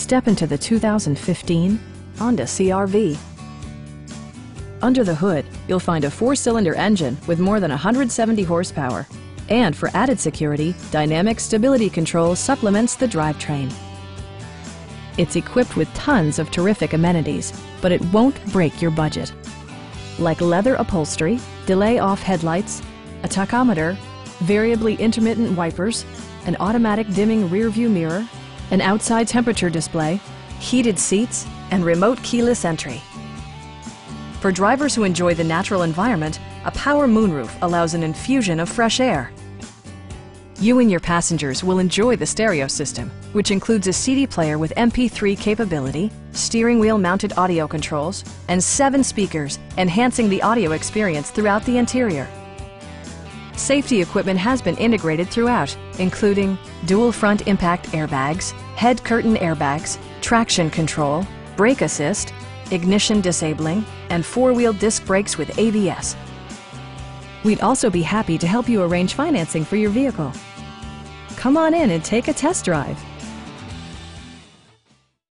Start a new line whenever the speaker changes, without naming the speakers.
Step into the 2015 Honda CRV. Under the hood, you'll find a four-cylinder engine with more than 170 horsepower. And for added security, Dynamic Stability Control supplements the drivetrain. It's equipped with tons of terrific amenities, but it won't break your budget. Like leather upholstery, delay-off headlights, a tachometer, variably intermittent wipers, an automatic dimming rearview mirror, an outside temperature display, heated seats, and remote keyless entry. For drivers who enjoy the natural environment, a power moonroof allows an infusion of fresh air. You and your passengers will enjoy the stereo system, which includes a CD player with MP3 capability, steering wheel mounted audio controls, and seven speakers, enhancing the audio experience throughout the interior. Safety equipment has been integrated throughout, including dual front impact airbags, head curtain airbags, traction control, brake assist, ignition disabling, and four-wheel disc brakes with ABS. We'd also be happy to help you arrange financing for your vehicle. Come on in and take a test drive.